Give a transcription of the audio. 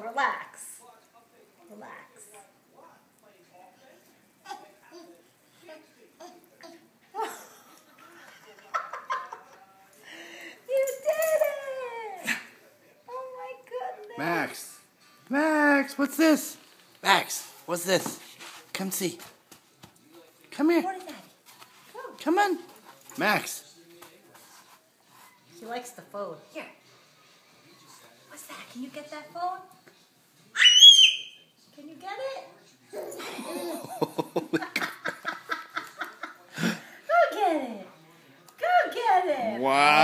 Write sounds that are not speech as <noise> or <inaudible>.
Relax. Relax. <laughs> you did it! Oh my goodness. Max. Max, what's this? Max, what's this? Come see. Come here. What is that? Come. Come on. Max. He likes the phone. Here. What's that? Can you get that phone? Wow.